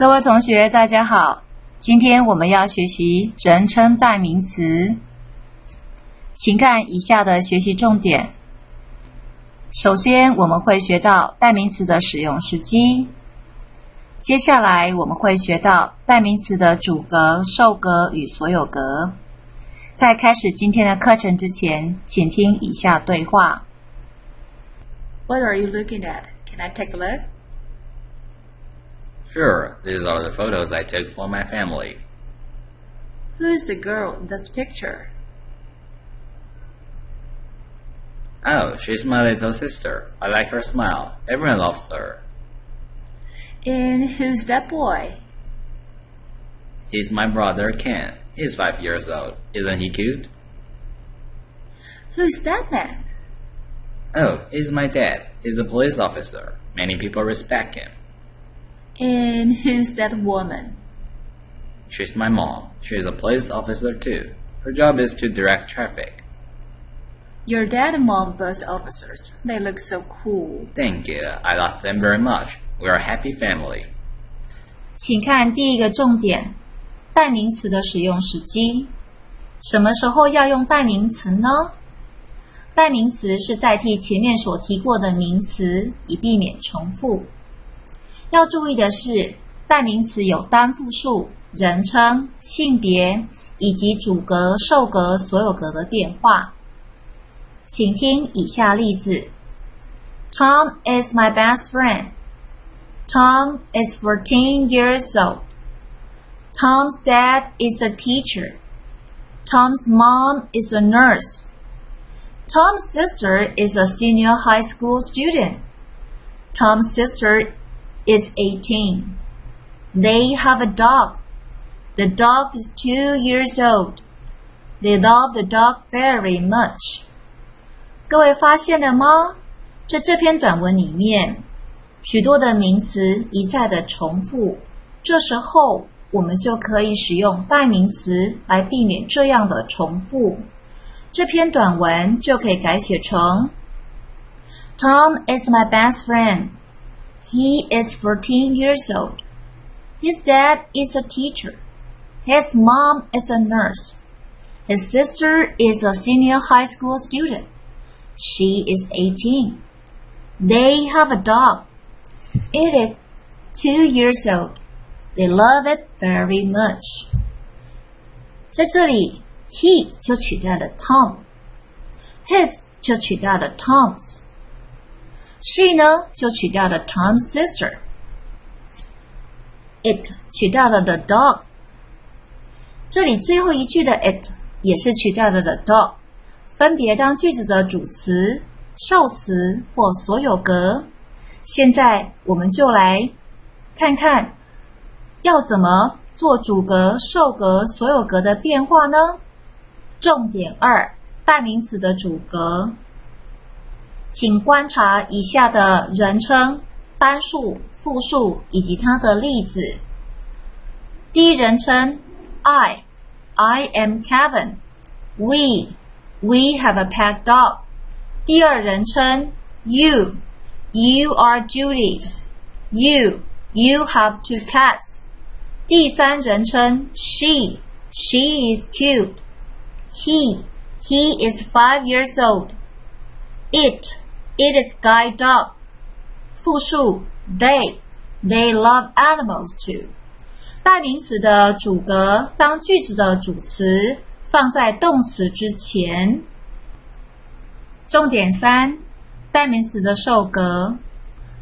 各位同学，大家好。今天我们要学习人称代名词，请看以下的学习重点。首先，我们会学到代名词的使用时机。接下来，我们会学到代名词的主格、受格与所有格。在开始今天的课程之前，请听以下对话。What are you looking at? Can I take a look? Sure, these are the photos I took for my family. Who's the girl in this picture? Oh, she's my little sister. I like her smile. Everyone loves her. And who's that boy? He's my brother Ken. He's five years old. Isn't he cute? Who's that man? Oh, he's my dad. He's a police officer. Many people respect him. And who's that woman? She's my mom. She's a police officer too. Her job is to direct traffic. Your dad and mom both officers. They look so cool. Thank you. I love them very much. We're a happy family. 请看第一个重点：代名词的使用时机。什么时候要用代名词呢？代名词是代替前面所提过的名词，以避免重复。 要注意的是，代名词有单复数、人称、性别以及主格、受格、所有格的变化。请听以下例子：Tom is my best friend. Tom is 14 years old. Tom's dad is a teacher. Tom's mom is a nurse. Tom's sister is a senior high school student. Tom's sister is 18. They have a dog. The dog is two years old. They love the dog very much. 各位发现了吗？在这篇短文里面，许多的名词一再的重复，这时候我们就可以使用代名词来避免这样的重复。这篇短文就可以改写成：Tom is my best friend. He is 14 years old. His dad is a teacher. His mom is a nurse. His sister is a senior high school student. She is 18. They have a dog. It is two years old. They love it very much. 在这里，he 就取代了 Tom，his 就取代了 She 呢就取代了 Tom's sister，it 取代了 the dog。这里最后一句的 it 也是取代了 the dog，分别当句子的主词、受词或所有格。现在我们就来看看要怎么做主格、受格、所有格的变化呢？重点二：代名词的主格。请观察以下的人称、单数、复数以及它的例子。第一人称 I, I am Kevin. We, we have a pet dog. 第二人称 You, you are Judy. You, you have two cats. 第三人称 She, she is cute. He, he is five years old. It, it is guide dog. 复数 They, they love animals too. 代名词的主格当句子的主词放在动词之前。重点三：代名词的受格。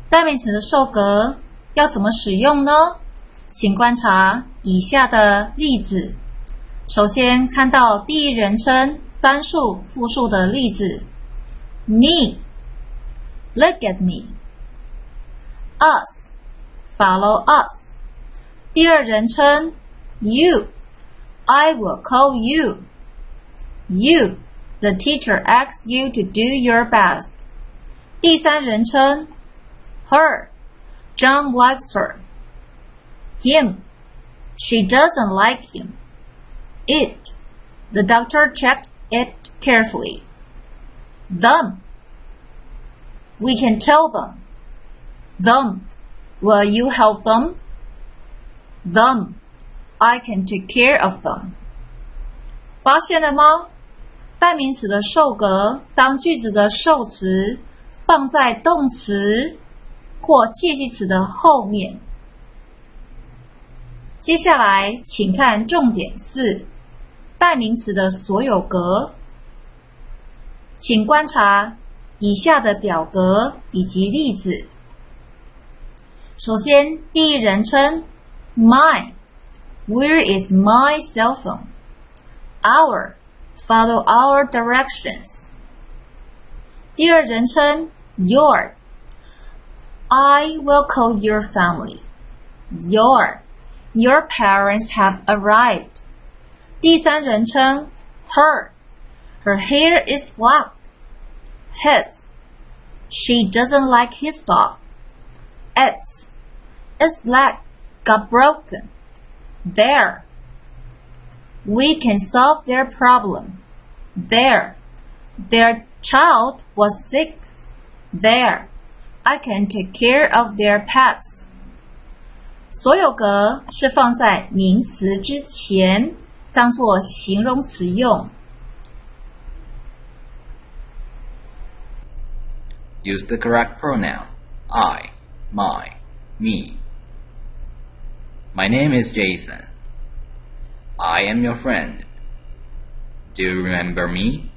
代名词的受格要怎么使用呢？请观察以下的例子。首先看到第一人称单数、复数的例子：me, look at me, us, follow us。第二人称 you, I will call you. You, the teacher asks you to do your best. 第三人称 her, John likes her. Him, she doesn't like him. It, the doctor checked it carefully. Them, we can tell them. Them, will you help them? them. I can take care of them. 发现了吗？代名词的受格当句子的受词放在动词或介系词的后面。接下来，请看重点四：代名词的所有格。请观察以下的表格以及例子。首先，第一人称 my。Where is my cell phone? Our. Follow our directions. 第二人称 your. I will call your family. Your. Your parents have arrived. 第三人称 her. Her hair is black. his. She doesn't like his dog. Its. Its leg got broken. Their. We can solve their problem. There. Their child was sick. Their. I can take care of their pets. 所有格是放在名词之前，当做形容词用。Use the correct pronoun I, my, me. My name is Jason. I am your friend. Do you remember me?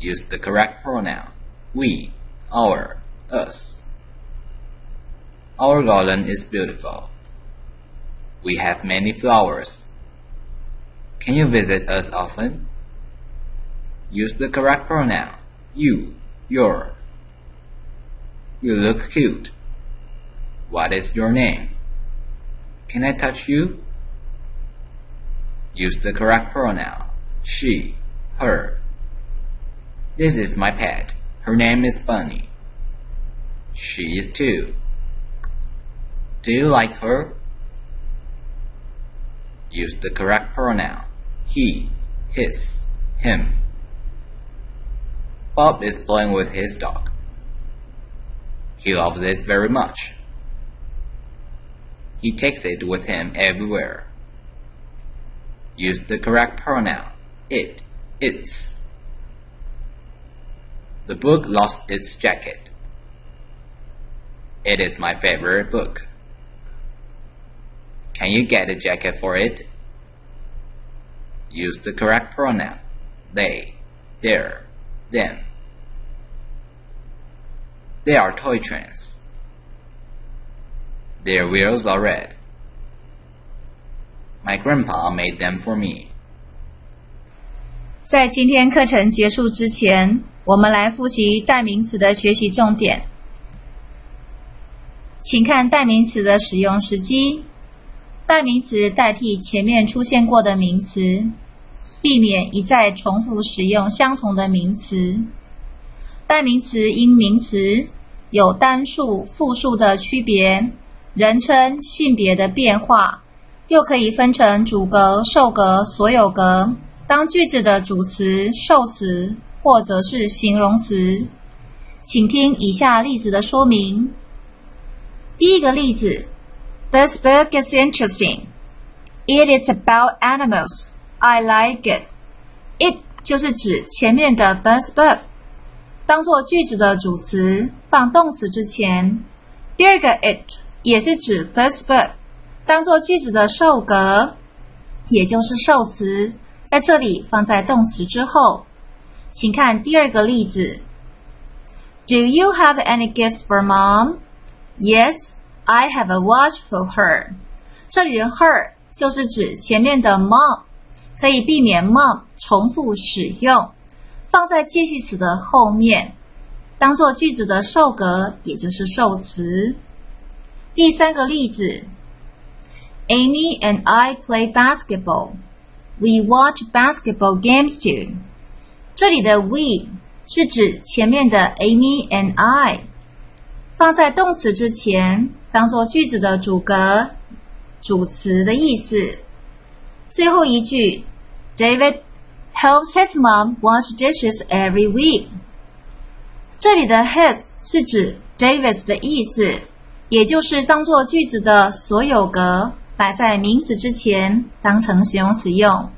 Use the correct pronoun we, our, us. Our garden is beautiful. We have many flowers. Can you visit us often? Use the correct pronoun you, your. You look cute. What is your name? Can I touch you? Use the correct pronoun she, her. This is my pet. Her name is Bunny. She is two. Do you like her? Use the correct pronoun he, his, him. Bob is playing with his dog. He loves it very much. He takes it with him everywhere. Use the correct pronoun it, its. The book lost its jacket. It is my favorite book. Can you get a jacket for it? Use the correct pronoun they, their, them. They are toy trains. Their wheels are red. My grandpa made them for me. 在今天课程结束之前，我们来复习代名词的学习重点。请看代名词的使用时机。代名词代替前面出现过的名词，避免一再重复使用相同的名词。代名词因名词有单数、复数的区别，人称、性别的变化，又可以分成主格、受格、所有格。当句子的主词、受词或者是形容词。请听以下例子的说明。第一个例子。This book is interesting. It is about animals. I like it. It 就是指前面的 this book，当做句子的主词，放动词之前。第二个 it 也是指 this book，当做句子的受格，也就是受词，在这里放在动词之后。请看第二个例子。Do you have any gifts for mom? Yes. I have a watch for her。这里的 her 就是指前面的 mom， 可以避免 mom 重复使用，放在介系词的后面，当做句子的受格，也就是受词。第三个例子，Amy and I play basketball. We watch basketball games too. 这里的 we 是指前面的 Amy and I，放在动词之前。当做句子的主格、主词的意思。最后一句，David helps his mom wash dishes every week。这里的 his 是指 David 的意思，也就是当做句子的所有格摆在名词之前，当成形容词用。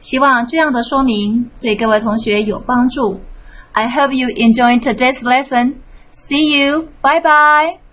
希望这样的说明对各位同学有帮助。I hope you enjoyed today's lesson. See you. Bye bye.